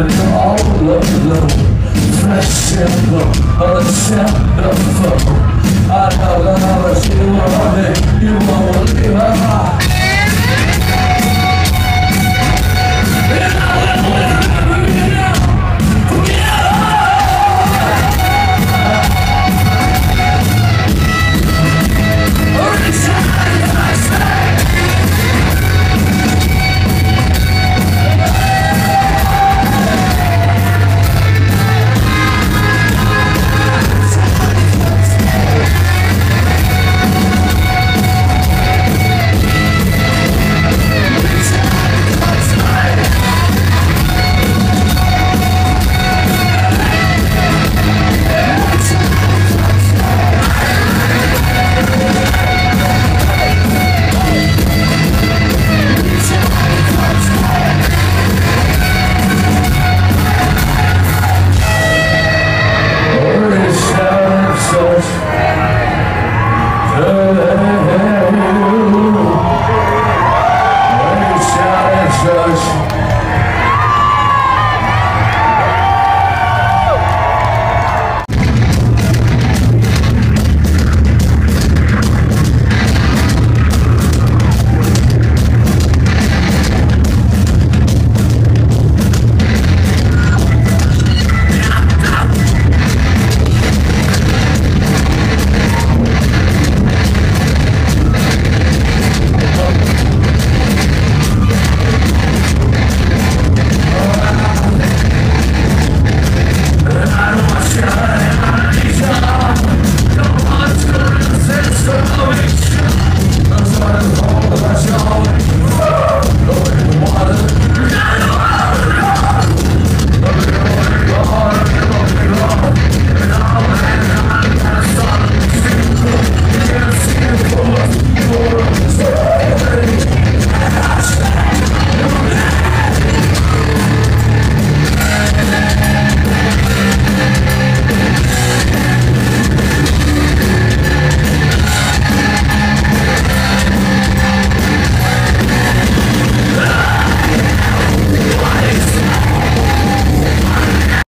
and all alone Fresh sample of the sound of the phone I know that I was you it You won't leave heart.